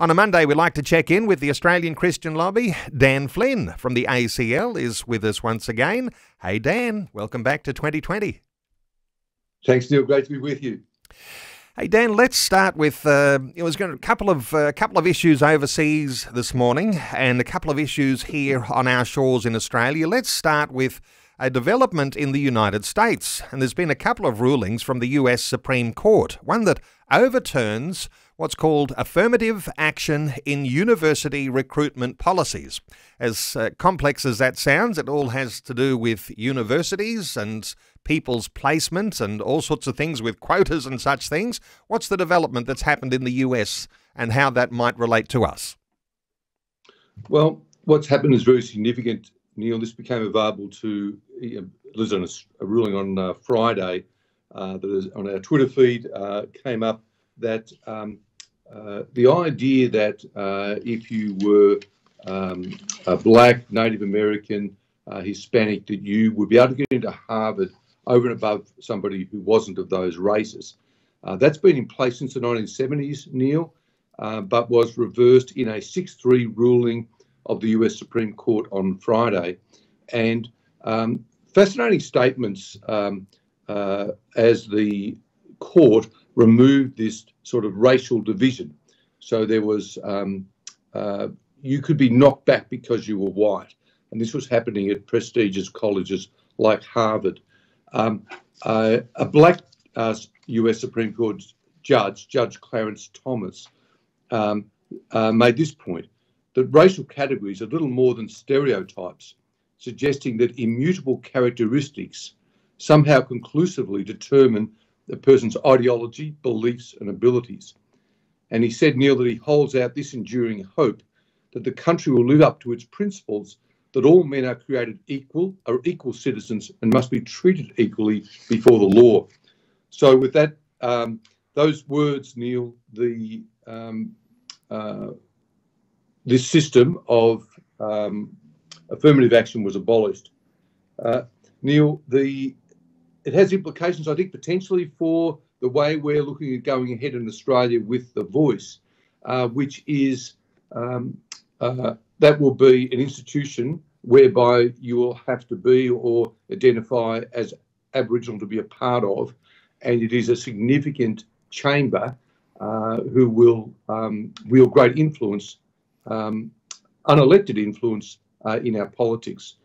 On a Monday, we like to check in with the Australian Christian Lobby. Dan Flynn from the ACL is with us once again. Hey, Dan, welcome back to 2020. Thanks, Neil. Great to be with you. Hey Dan, let's start with uh, it was going to, a couple of a uh, couple of issues overseas this morning, and a couple of issues here on our shores in Australia. Let's start with a development in the United States, and there's been a couple of rulings from the U.S. Supreme Court. One that overturns what's called affirmative action in university recruitment policies. As uh, complex as that sounds, it all has to do with universities and people's placement and all sorts of things with quotas and such things. What's the development that's happened in the US and how that might relate to us? Well, what's happened is very significant, Neil. This became available to Liz on a, a ruling on uh, Friday uh, that is on our Twitter feed uh, came up that um, uh, the idea that uh, if you were um, a black, Native American, uh, Hispanic, that you would be able to get into Harvard over and above somebody who wasn't of those races. Uh, that's been in place since the 1970s, Neil, uh, but was reversed in a 6 3 ruling of the US Supreme Court on Friday. And um, fascinating statements um, as the court removed this sort of racial division. So there was, um, uh, you could be knocked back because you were white. And this was happening at prestigious colleges like Harvard. Um, uh, a black uh, US Supreme Court judge, Judge Clarence Thomas, um, uh, made this point that racial categories are little more than stereotypes, suggesting that immutable characteristics somehow conclusively determine a person's ideology, beliefs, and abilities. And he said, Neil, that he holds out this enduring hope that the country will live up to its principles that all men are created equal, are equal citizens, and must be treated equally before the law. So, with that, um, those words, Neil, the um, uh, this system of um, affirmative action was abolished. Uh, Neil, the it has implications, I think, potentially for the way we're looking at going ahead in Australia with the voice, uh, which is um, uh, that will be an institution whereby you will have to be or identify as Aboriginal to be a part of, and it is a significant chamber uh, who will um, wield great influence, um, unelected influence uh, in our politics.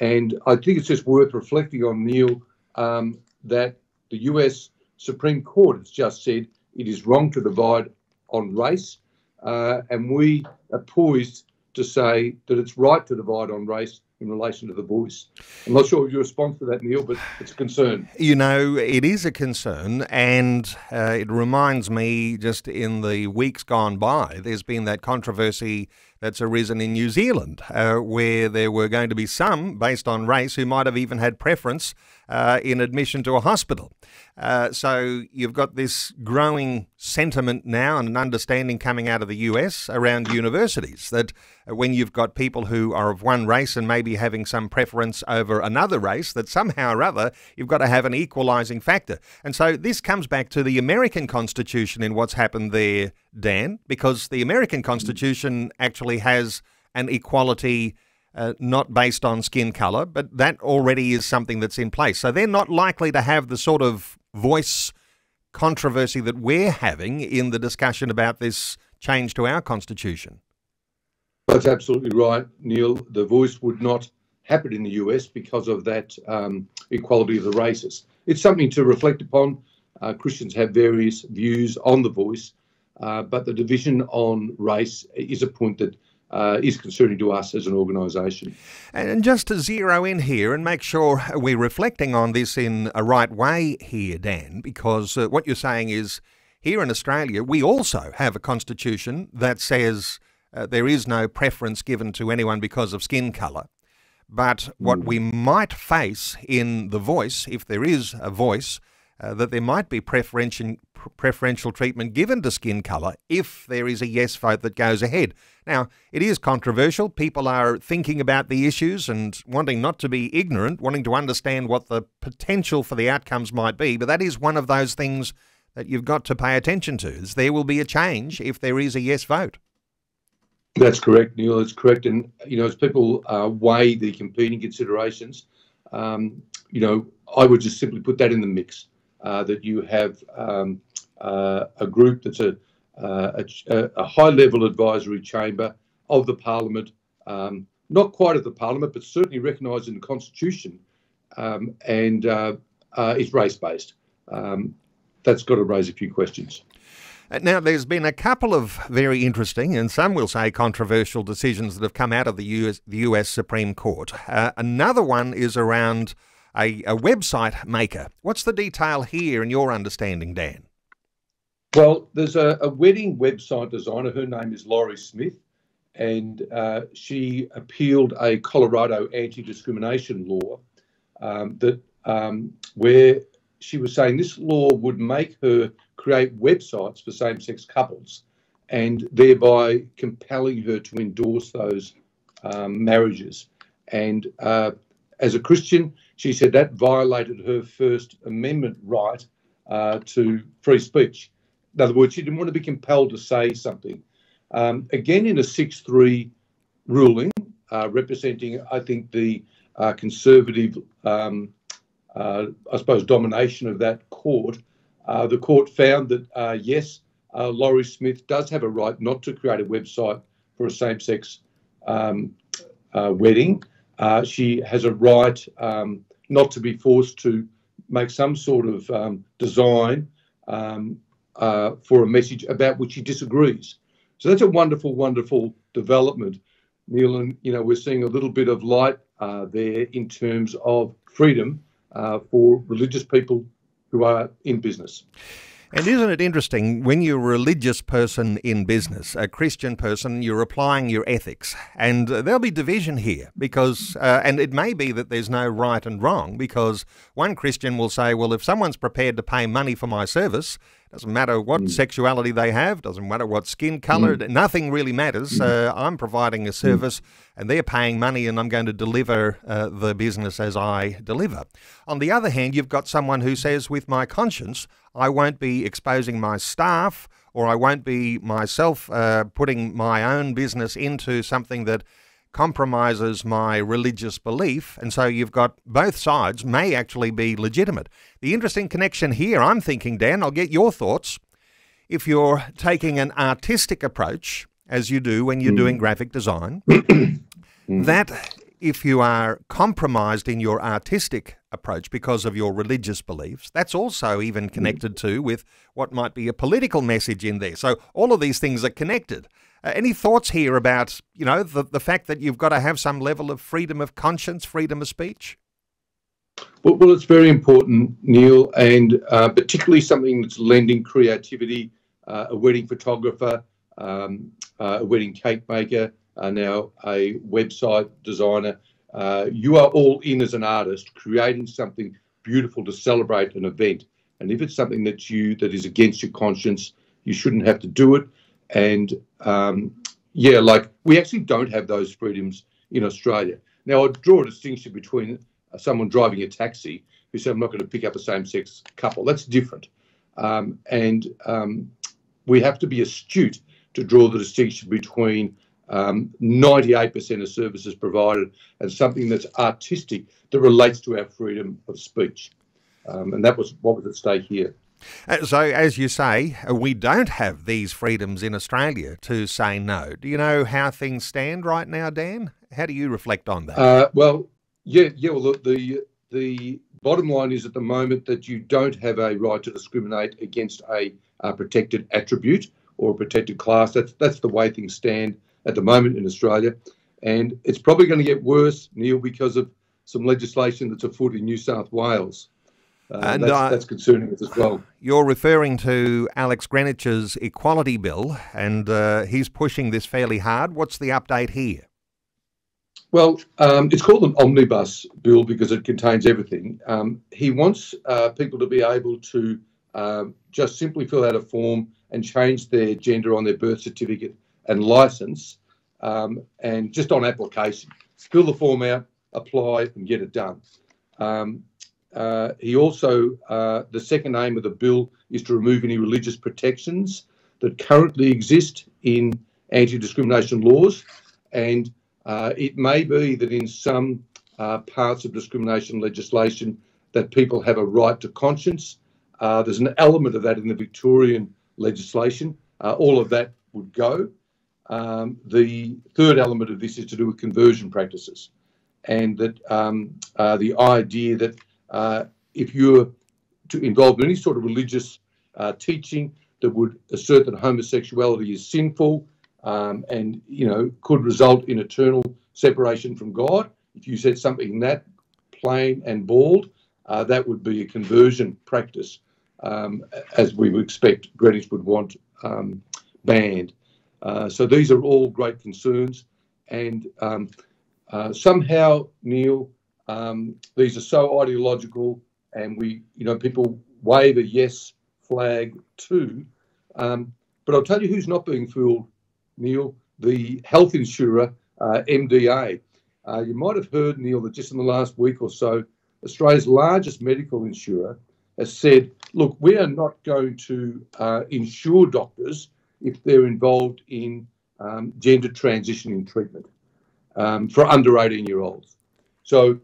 And I think it's just worth reflecting on, Neil, um, that the US Supreme Court has just said it is wrong to divide on race, uh, and we are poised to say that it's right to divide on race in relation to the voice. I'm not sure of your response to that, Neil, but it's a concern. You know, it is a concern, and uh, it reminds me just in the weeks gone by, there's been that controversy that's arisen in New Zealand, uh, where there were going to be some, based on race, who might have even had preference uh, in admission to a hospital. Uh, so you've got this growing sentiment now and an understanding coming out of the US around universities that when you've got people who are of one race and maybe having some preference over another race, that somehow or other you've got to have an equalising factor. And so this comes back to the American Constitution in what's happened there, Dan, because the American Constitution actually has an equality. Uh, not based on skin colour, but that already is something that's in place. So they're not likely to have the sort of voice controversy that we're having in the discussion about this change to our constitution. That's absolutely right, Neil. The voice would not happen in the US because of that um, equality of the races. It's something to reflect upon. Uh, Christians have various views on the voice, uh, but the division on race is a point that uh, is concerning to us as an organisation. And just to zero in here and make sure we're reflecting on this in a right way here, Dan, because uh, what you're saying is here in Australia, we also have a constitution that says uh, there is no preference given to anyone because of skin colour. But what we might face in the voice, if there is a voice, uh, that there might be preferential, preferential treatment given to skin colour if there is a yes vote that goes ahead. Now, it is controversial. People are thinking about the issues and wanting not to be ignorant, wanting to understand what the potential for the outcomes might be, but that is one of those things that you've got to pay attention to. Is there will be a change if there is a yes vote. That's correct, Neil. That's correct. And, you know, as people uh, weigh the competing considerations, um, you know, I would just simply put that in the mix uh, that you have um, uh, a group that's a, uh, a, a, high level advisory chamber of the Parliament, um, not quite of the Parliament, but certainly recognised in the Constitution, um, and uh, uh, race based. Um, that's got to raise a few questions. Now, there's been a couple of very interesting and some will say controversial decisions that have come out of the US, the US Supreme Court. Uh, another one is around a, a website maker. What's the detail here in your understanding, Dan? Well, there's a, a wedding website designer. Her name is Lorie Smith, and uh, she appealed a Colorado anti-discrimination law um, that um, where she was saying this law would make her create websites for same-sex couples, and thereby compelling her to endorse those um, marriages. And uh, as a Christian, she said that violated her First Amendment right uh, to free speech. In other words, she didn't want to be compelled to say something. Um, again, in a 6 3 ruling, uh, representing, I think, the uh, conservative, um, uh, I suppose, domination of that court, uh, the court found that, uh, yes, Lorie Smith does have a right not to create a website for a same sex um, wedding. She has a right um, not to be forced to make some sort of um, design um, uh, for a message about which she disagrees. So that's a wonderful, wonderful development, Neil. And you know we're seeing a little bit of light uh, there in terms of freedom uh, for religious people who are in business. And isn't it interesting when you're a religious person in business, a Christian person, you're applying your ethics, and there'll be division here because, uh, and it may be that there's no right and wrong because one Christian will say, well, if someone's prepared to pay money for my service, doesn't matter what mm. sexuality they have, doesn't matter what skin color, mm. nothing really matters. Mm. Uh, I'm providing a service and they're paying money and I'm going to deliver uh, the business as I deliver. On the other hand, you've got someone who says, with my conscience, I won't be exposing my staff or I won't be myself uh, putting my own business into something that compromises my religious belief. And so you've got both sides may actually be legitimate. The interesting connection here, I'm thinking, Dan, I'll get your thoughts. If you're taking an artistic approach, as you do when you're mm. doing graphic design, mm. that if you are compromised in your artistic approach because of your religious beliefs, that's also even mm. connected to with what might be a political message in there. So all of these things are connected. Uh, any thoughts here about, you know, the, the fact that you've got to have some level of freedom of conscience, freedom of speech? Well, well it's very important, Neil, and uh, particularly something that's lending creativity. Uh, a wedding photographer, um, uh, a wedding cake maker, uh, now a website designer. Uh, you are all in as an artist, creating something beautiful to celebrate an event. And if it's something that you that is against your conscience, you shouldn't have to do it. And um, yeah, like we actually don't have those freedoms in Australia. Now, I draw a distinction between someone driving a taxi who said, I'm not going to pick up a same sex couple. That's different. Um, and um, we have to be astute to draw the distinction between um, 98% of services provided and something that's artistic that relates to our freedom of speech. Um, and that was what was at stake here. Uh, so, as you say, uh, we don't have these freedoms in Australia to say no. Do you know how things stand right now, Dan? How do you reflect on that? Uh, well, yeah, yeah. Well, the the bottom line is at the moment that you don't have a right to discriminate against a, a protected attribute or a protected class. That's that's the way things stand at the moment in Australia, and it's probably going to get worse, Neil, because of some legislation that's afoot in New South Wales. Uh, and that's, uh, that's, concerning as well. You're referring to Alex Greenwich's equality bill, and uh, he's pushing this fairly hard. What's the update here? Well, um, it's called an omnibus bill because it contains everything. Um, he wants uh, people to be able to um, just simply fill out a form and change their gender on their birth certificate and license, um, and just on application, fill the form out, apply, and get it done. Um, uh, he also, uh, the second aim of the bill is to remove any religious protections that currently exist in anti-discrimination laws, and uh, it may be that in some uh, parts of discrimination legislation that people have a right to conscience. Uh, there's an element of that in the Victorian legislation. Uh, all of that would go. Um, the third element of this is to do with conversion practices, and that um, the idea that uh, if you're to involved in any sort of religious uh, teaching that would assert that homosexuality is sinful um, and you know could result in eternal separation from God, if you said something that plain and bald, uh, that would be a conversion practice, um, as we would expect Greenwich would want um, banned. Uh, so these are all great concerns, and um, uh, somehow, Neil, um, these are so ideological, and we, you know, people wave a yes flag too. Um, but I'll tell you who's not being fooled, Neil. The health insurer uh, MDA. Uh, you might have heard, Neil, that just in the last week or so, Australia's largest medical insurer has said, look, we are not going to uh, insure doctors if they're involved in um, gender transitioning treatment um, for under 18 year olds. So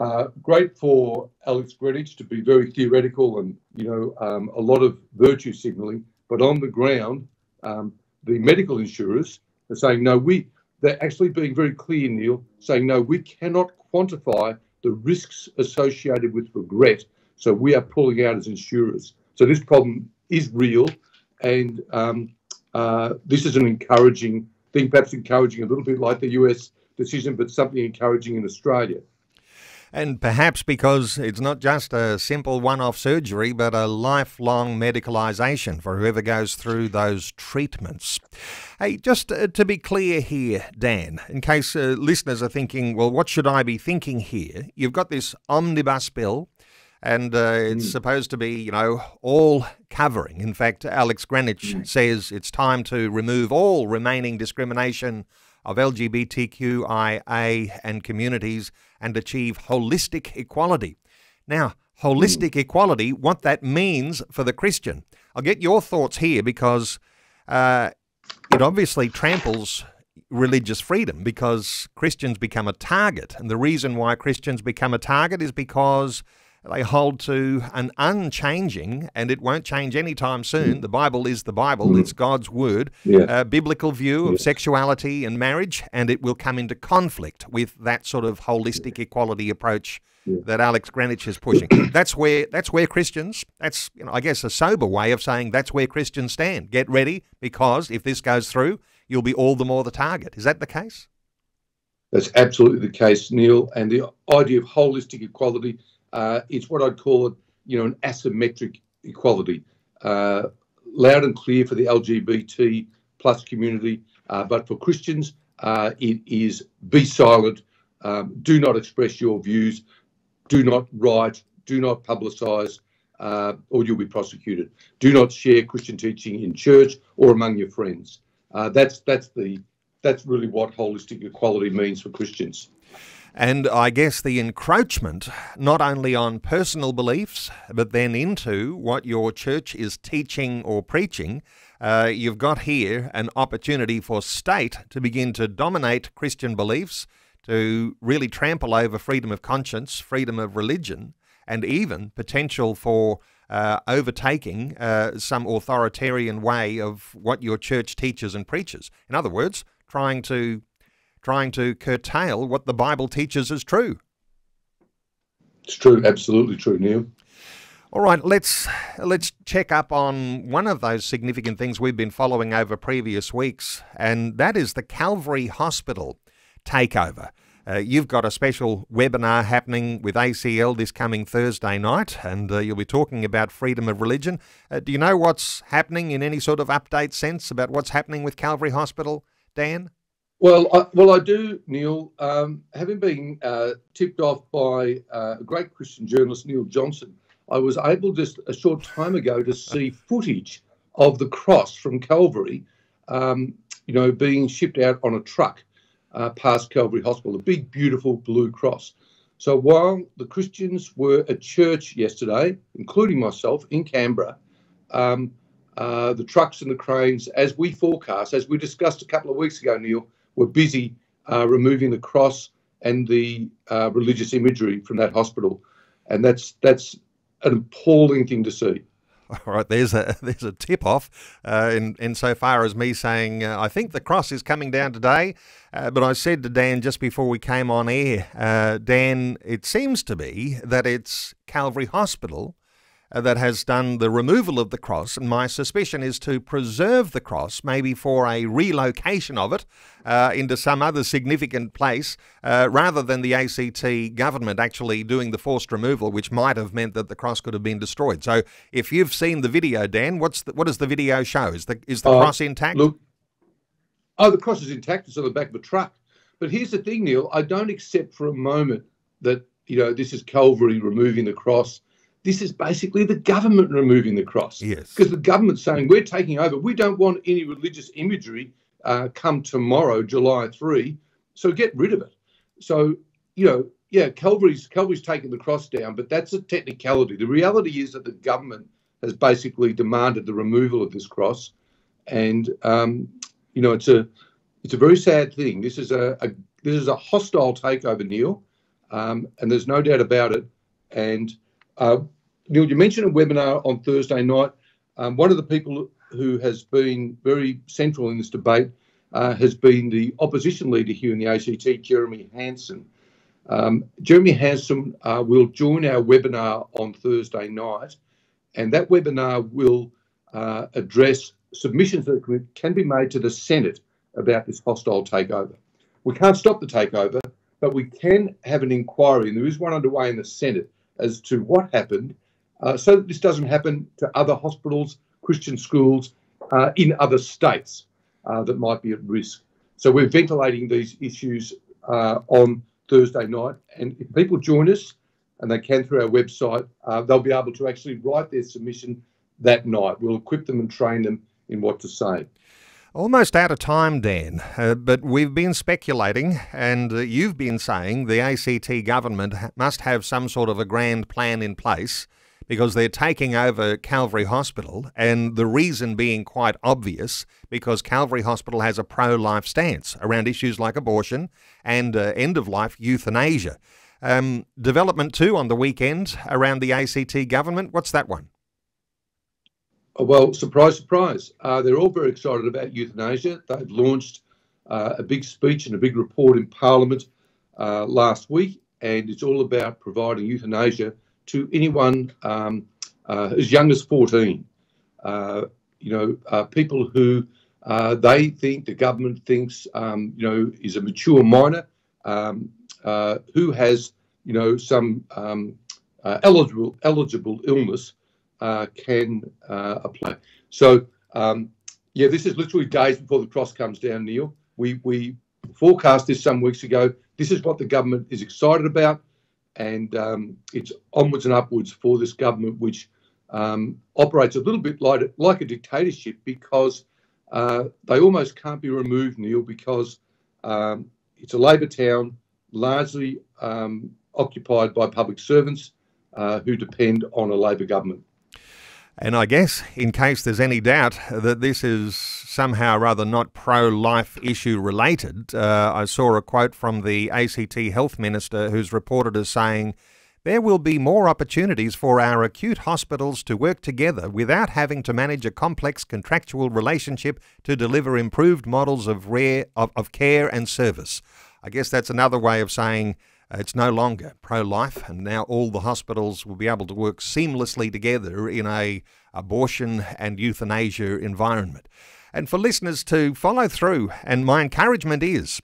uh, great for Alex Greenwich to be very theoretical and you know um, a lot of virtue signalling, but on the ground, um, the medical insurers are saying no. We they're actually being very clear, Neil, saying no. We cannot quantify the risks associated with regret, so we are pulling out as insurers. So this problem is real, and um, uh, this is an encouraging thing, perhaps encouraging a little bit like the US decision, but something encouraging in Australia. And perhaps because it's not just a simple one off surgery, but a lifelong medicalisation for whoever goes through those treatments. Hey, just uh, to be clear here, Dan, in case uh, listeners are thinking, well, what should I be thinking here? You've got this omnibus bill and uh, it's mm. supposed to be, you know, all covering. In fact, Alex Greenwich mm. says it's time to remove all remaining discrimination of LGBTQIA and communities and achieve holistic equality. Now, holistic mm. equality, what that means for the Christian. I'll get your thoughts here because uh, it obviously tramples religious freedom because Christians become a target. And the reason why Christians become a target is because they hold to an unchanging, and it won't change anytime soon. Mm. The Bible is the Bible, mm. it's God's word, yeah. uh, biblical view of yes. sexuality and marriage, and it will come into conflict with that sort of holistic equality approach that Alex Greenwich is pushing. that's where that's where Christians, that's you know, I guess a sober way of saying that's where Christians stand. Get ready because if this goes through, you'll be all the more the target. Is that the case? That's absolutely the case, Neil. And the idea of holistic equality uh, it's what I'd call it, you know, an asymmetric equality. Uh, loud and clear for the LGBT plus community, uh, but for Christians, uh, it is be silent, um, do not express your views, do not write, do not publicise, uh, or you'll be prosecuted. Do not share Christian teaching in church or among your friends. Uh, that's that's the that's really what holistic equality means for Christians. And I guess the encroachment, not only on personal beliefs, but then into what your church is teaching or preaching, uh, you've got here an opportunity for state to begin to dominate Christian beliefs, to really trample over freedom of conscience, freedom of religion, and even potential for uh, overtaking uh, some authoritarian way of what your church teaches and preaches. In other words, trying to trying to curtail what the Bible teaches as true. It's true, absolutely true, Neil. All right, let's let's check up on one of those significant things we've been following over previous weeks, and that is the Calvary Hospital takeover. Uh, you've got a special webinar happening with ACL this coming Thursday night, and uh, you'll be talking about freedom of religion. Uh, do you know what's happening in any sort of update sense about what's happening with Calvary Hospital, Dan? Well, I, well, I do, Neil. Um, having been uh, tipped off by uh, a great Christian journalist, Neil Johnson, I was able just a short time ago to see footage of the cross from Calvary, um, you know, being shipped out on a truck uh, past Calvary Hospital, a big, beautiful blue cross. So while the Christians were at church yesterday, including myself in Canberra, um, uh, the trucks and the cranes, as we forecast, as we discussed a couple of weeks ago, Neil, were busy uh, removing the cross and the uh, religious imagery from that hospital, and that's that's an appalling thing to see. All right, there's a there's a tip off uh, in insofar as me saying uh, I think the cross is coming down today, uh, but I said to Dan just before we came on air, uh, Dan, it seems to be that it's Calvary Hospital that has done the removal of the cross, and my suspicion is to preserve the cross, maybe for a relocation of it uh, into some other significant place, uh, rather than the ACT government actually doing the forced removal, which might have meant that the cross could have been destroyed. So, if you've seen the video, Dan, what's the, what does the video show? Is the is the uh, cross intact? Look, oh, the cross is intact. It's on the back of a truck. But here's the thing, Neil. I don't accept for a moment that you know this is Calvary removing the cross this is basically the government removing the cross. Yes. Because the government's saying we're taking over. We don't want any religious imagery uh, come tomorrow, July 3. So get rid of it. So, you know, yeah, Calvary's Calvary's taken the cross down, but that's a technicality. The reality is that the government has basically demanded the removal of this cross, and um, you know it's a it's a very sad thing. This is a, a this is a hostile takeover, Neil, um, and there's no doubt about it. And uh, Neil, you mentioned a webinar on Thursday night. Um, one of the people who has been very central in this debate uh, has been the opposition leader here in the ACT, Jeremy Hanson. Um, Jeremy Hanson uh, will join our webinar on Thursday night, and that webinar will uh, address submissions that can be made to the Senate about this hostile takeover. We can't stop the takeover, but we can have an inquiry, and there is one underway in the Senate as to what happened uh, so that this doesn't happen to other hospitals, Christian schools uh, in other states uh, that might be at risk. So we're ventilating these issues uh, on Thursday night. And if people join us, and they can through our website, uh, they'll be able to actually write their submission that night. We'll equip them and train them in what to say. Almost out of time, Dan, uh, but we've been speculating, and uh, you've been saying the ACT government must have some sort of a grand plan in place because they're taking over Calvary Hospital, and the reason being quite obvious because Calvary Hospital has a pro life stance around issues like abortion and uh, end of life euthanasia. Um, development two on the weekend around the ACT government. What's that one? Well, surprise, surprise. Uh, they're all very excited about euthanasia. They've launched uh, a big speech and a big report in Parliament uh, last week, and it's all about providing euthanasia to anyone um, uh, as young as 14. Uh, you know, uh, people who they think the government thinks, um, you know, is a mature minor um, who has, you know, some um, eligible eligible illness uh, can uh, apply. So, um, yeah, this is literally days before the cross comes down, Neil. We, we forecast this some weeks ago. This is what the government is excited about, and um, it's onwards and upwards for this government, which um, operates a little bit like, like a dictatorship because uh, they almost can't be removed, Neil, because um, it's a Labor town, largely um, occupied by public servants uh, who depend on a Labor government. And I guess, in case there's any doubt that this is somehow rather not pro life issue related, uh, I saw a quote from the ACT Health Minister who's reported as saying, there will be more opportunities for our acute hospitals to work together without having to manage a complex contractual relationship to deliver improved models of, rare, of, of care and service. I guess that's another way of saying it's no longer pro life, and now all the hospitals will be able to work seamlessly together in a abortion and euthanasia environment. And for listeners to follow through, and my encouragement is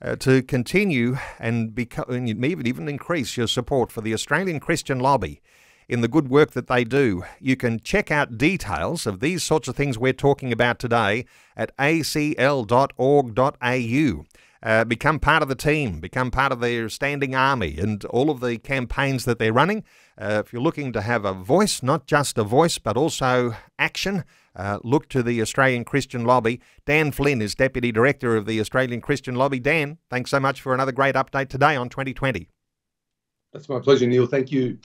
uh, to continue and, become, and even, even increase your support for the Australian Christian Lobby in the good work that they do. You can check out details of these sorts of things we're talking about today at acl.org.au. Uh, become part of the team, become part of their standing army and all of the campaigns that they're running. Uh, if you're looking to have a voice, not just a voice, but also action, uh, look to the Australian Christian Lobby. Dan Flynn is Deputy Director of the Australian Christian Lobby. Dan, thanks so much for another great update today on 2020. That's my pleasure, Neil. Thank you.